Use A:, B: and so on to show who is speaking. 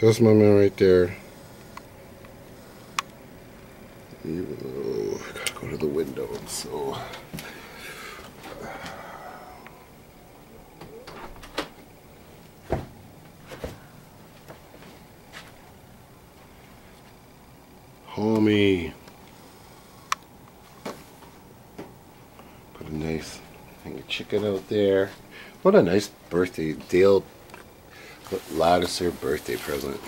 A: That's my man right there. Even though I gotta go to the window, so. Homie. Put a nice hang a chicken out there. What a nice birthday. Dale Latticer birthday present.